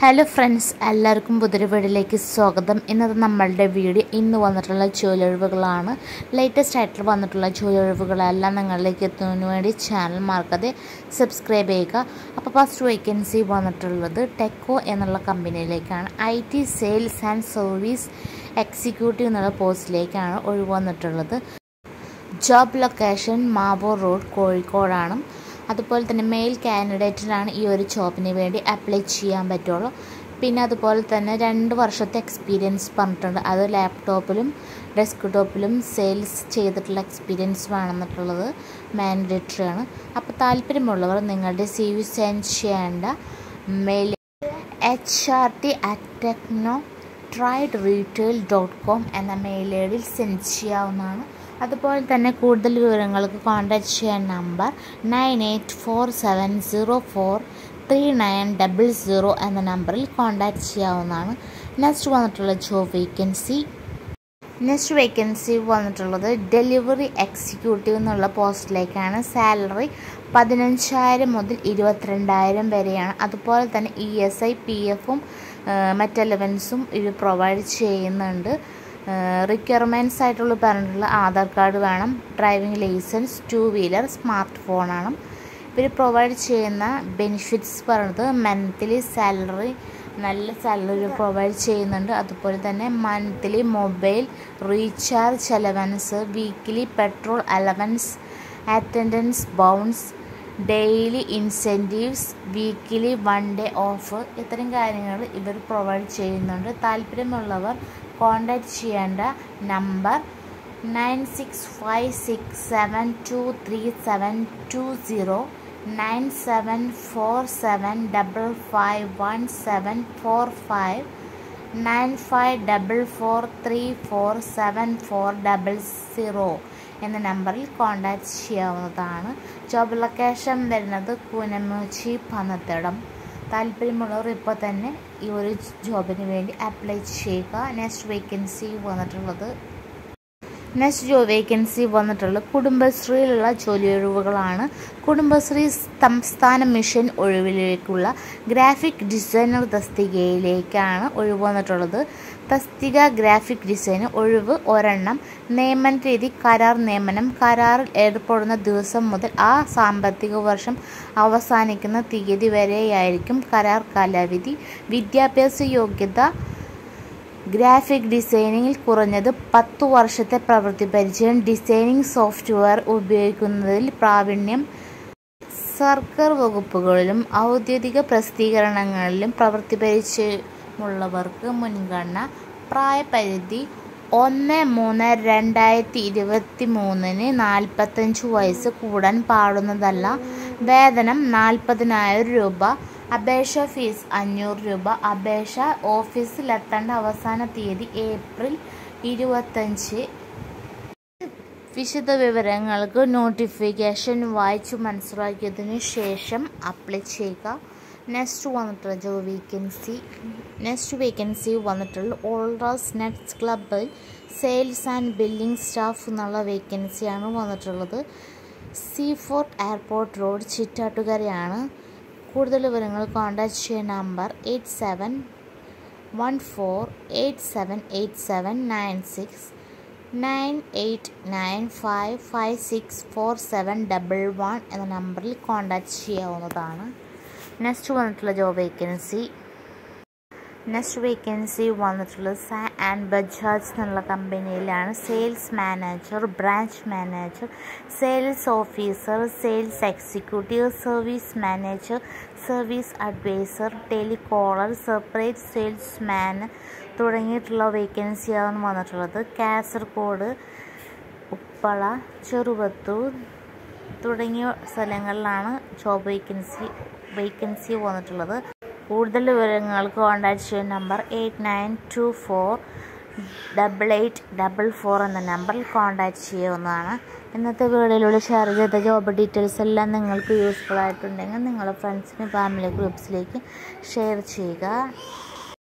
Hello friends എല്ലാവർക്കും പുതിരവീടിലേക്ക് സ്വാഗതം. ഇന്നത് നമ്മളുടെ വീഡിയോ ഇന്ന് വന്നിട്ടുള്ള ജോലിയൊഴിവുകളാണ്. ലേറ്റസ്റ്റ് ആയിട്ട് വന്നിട്ടുള്ള ജോലിയൊഴിവുകളെല്ലാം നിങ്ങളിലേക്ക് എത്തുന്നതിന് വേണ്ടി ചാനൽ മാർക്കതെ സബ്സ്ക്രൈബ് ചെയ്യുക. അപ്പോൾ ഫസ്റ്റ് വേക്കൻസി വന്നിട്ടുള്ളത് ടെക്കോ എന്നുള്ള കമ്പനിയിലേക്കാണ് I T sales and service executive എന്നുള്ള പോസ്റ്റിലേക്കാണ് ഒഴിവ് വന്നിട്ടുള്ളത്. ജോബ് ലൊക്കേഷൻ മാവൂർ റോഡ് കോഴിക്കോടാണ്. അതുപോലെ തന്നെ മെയിൽ കാൻഡിഡേറ്റിനാണ് ഈ ഒരു ജോബിന് വേണ്ടി അപ്ലൈ ചെയ്യാൻ പറ്റുള്ളൂ. പിന്നെ അതുപോലെ തന്നെ രണ്ട് വർഷത്തെ എക്സ്പീരിയൻസ് പറഞ്ഞിട്ടുണ്ട്. അത് ലാപ്ടോപ്പിലും ഡെസ്ക് ടോപ്പിലും സെയിൽസ് ചെയ്തിട്ടുള്ള എക്സ്പീരിയൻസ് വേണമെന്നിട്ടുള്ളത് മാൻഡേറ്ററി ആണ്. അപ്പോൾ താല്പര്യമുള്ളവർ നിങ്ങളുടെ സി വി സെൻഡ് ചെയ്യേണ്ട mail H R T at techno trade retail dot com എന്ന മെയിൽ ഐ ഡിയിൽ സെൻഡ് ചെയ്യാവുന്നതാണ്. അതുപോലെ തന്നെ കൂടുതൽ വിവരങ്ങൾക്ക് കോൺടാക്റ്റ് ചെയ്യാൻ number nine eight four seven zero four three nine double zero എന്ന നമ്പറിൽ കോൺടാക്റ്റ് ചെയ്യാവുന്നതാണ്. നെക്സ്റ്റ് വന്നിട്ടുള്ള ജോബ് വേക്കൻസി നെക്സ്റ്റ് വേക്കൻസി വന്നിട്ടുള്ളത് ഡെലിവറി എക്സിക്യൂട്ടീവ് എന്നുള്ള പോസ്റ്റിലേക്കാണ്. സാലറി പതിനഞ്ചായിരം മുതൽ ഇരുപത്തിരണ്ടായിരം വരെയാണ്. അതുപോലെ തന്നെ ഇ എസ് ഐ പി എഫും മറ്റ് എലവൻസും ഇത് പ്രൊവൈഡ് ചെയ്യുന്നുണ്ട്. റിക്വയർമെന്റ്സ് ആയിട്ടുള്ള പറഞ്ഞിട്ടുള്ള ആധാർ കാർഡ് വേണം driving licence two wheeler smart ഫോണാണ് ഇവർ പ്രൊവൈഡ് ചെയ്യുന്ന ബെനിഫിറ്റ്സ് പറയുന്നത് മന്ത്ലി സാലറി നല്ല സാലറി പ്രൊവൈഡ് ചെയ്യുന്നുണ്ട്. അതുപോലെ തന്നെ monthly mobile recharge allowance weekly petrol allowance attendance bonus daily incentives weekly one day off ഇത്തരം കാര്യങ്ങൾ ഇവർ പ്രൊവൈഡ് ചെയ്യുന്നുണ്ട്. താല്പര്യമുള്ളവർ കോൺടാക്റ്റ് ചെയ്യേണ്ട number nine six five six seven two three seven two zero nine seven four seven double five one seven four five nine five double four three four seven four double zero എന്ന നമ്പറിൽ contact ചെയ്യാവുന്നതാണ്. Job location വരുന്നത് കൂനമൂച്ചി പന്നത്തടം. താല്പര്യമുള്ളവർ ഇപ്പോൾ തന്നെ ഈ ഒരു ജോബിന് വേണ്ടി അപ്ലൈ ചെയ്യുക. നെക്സ്റ്റ് വേക്കൻസി വന്നിട്ടുള്ളത് നെക്സ്റ്റ് ജോ വേക്കൻസി വന്നിട്ടുള്ള കുടുംബശ്രീയിലുള്ള ജോലി ഒഴിവുകളാണ് കുടുംബശ്രീ സംസ്ഥാന മിഷൻ ഒഴിവിലേക്കുള്ള ഗ്രാഫിക് ഡിസൈനർ തസ്തികയിലേക്കാണ് ഒഴിവ് വന്നിട്ടുള്ളത്. തസ്തിക ഗ്രാഫിക് ഡിസൈന് ഒഴിവ് ഒരെണ്ണം. നിയമന രീതി കരാർ നിയമനം. കരാറിൽ ഏർപ്പെടുന്ന ദിവസം മുതൽ ആ സാമ്പത്തിക വർഷം അവസാനിക്കുന്ന തീയതി വരെയായിരിക്കും കരാർ കാലാവധി. വിദ്യാഭ്യാസ യോഗ്യത ഗ്രാഫിക് ഡിസൈനിങ്ങിൽ കുറഞ്ഞത് പത്തു വർഷത്തെ പ്രവൃത്തി പരിചയം ഡിസൈനിങ് സോഫ്റ്റ്വെയർ ഉപയോഗിക്കുന്നതിൽ പ്രാവീണ്യം. സർക്കാർ വകുപ്പുകളിലും ഔദ്യോഗിക പ്രസിദ്ധീകരണങ്ങളിലും പ്രവൃത്തി പരിചയമുള്ളവർക്ക് മുൻഗണന. പ്രായപരിധി ഒന്ന് മൂന്ന് രണ്ടായിരത്തി ഇരുപത്തി മൂന്നിന് നാൽപ്പത്തഞ്ച് വയസ്സ് കൂടാൻ പാടുന്നതല്ല. വേതനം നാൽപ്പതിനായിരം രൂപ. അപേക്ഷ ഫീസ് അഞ്ഞൂറ് രൂപ. അപേക്ഷ ഓഫീസിലെത്തേണ്ട അവസാന തീയതി ഏപ്രിൽ ഇരുപത്തഞ്ച്. വിശദ വിവരങ്ങൾക്ക് നോട്ടിഫിക്കേഷൻ വായിച്ചു മനസ്സിലാക്കിയതിന് ശേഷം അപ്ലൈ ചെയ്യുക. നെക്സ്റ്റ് വന്നിട്ടുള്ള ജോബ് വേക്കൻസി. നെക്സ്റ്റ് വേക്കൻസി വന്നിട്ടുള്ള ഓൾറാസ് നെറ്റ്സ് ക്ലബിൽ സെയിൽസ് ആൻഡ് ബില്ലിംഗ് സ്റ്റാഫ് എന്നുള്ള വേക്കൻസിയാണ് വന്നിട്ടുള്ളത്. സീ ഫോർട്ട് എയർപോർട്ട് റോഡ് ചിറ്റാട്ടുകരയാണ്. കൂടുതൽ വിവരങ്ങൾ കോൺടാക്ട് ചെയ്യുന്ന number eight seven one four eight seven eight seven nine six nine eight nine five five six four seven double one എന്ന നമ്പറിൽ കോൺടാക്ട് ചെയ്യാവുന്നതാണ്. നെക്സ്റ്റ് വന്നിട്ടുള്ള ജോബ് വേക്കൻസി നെക്സ്റ്റ് വേക്കൻസി വന്നിട്ടുള്ളത് സാ ആൻഡ് ബജാജ് എന്നുള്ള കമ്പനിയിലാണ് sales manager branch manager sales officer sales executive service manager service advisor telecaller separate salesman തുടങ്ങിയിട്ടുള്ള വേക്കൻസിയാണ് വന്നിട്ടുള്ളത്. കാസർഗോഡ് ഉപ്പള ചെറുവത്തൂർ തുടങ്ങിയ സ്ഥലങ്ങളിലാണ് ജോബ് വേക്കൻസി വേക്കൻസി വന്നിട്ടുള്ളത്. കൂടുതൽ വിവരങ്ങൾക്ക് കോൺടാക്ട് ചെയ്യുന്ന number eight nine two four double eight double four എന്ന നമ്പറിൽ കോൺടാക്ട് ചെയ്യാവുന്നതാണ്. ഇന്നത്തെ വീഡിയോയിലൂടെ ഷെയർ ചെയ്ത ജോബ് ഡീറ്റെയിൽസ് എല്ലാം നിങ്ങൾക്ക് യൂസ്ഫുൾ ആയിട്ടുണ്ടെങ്കിൽ നിങ്ങളുടെ ഫ്രണ്ട്സിനും ഫാമിലി ഗ്രൂപ്പ്സിലേക്ക് ഷെയർ ചെയ്യുക.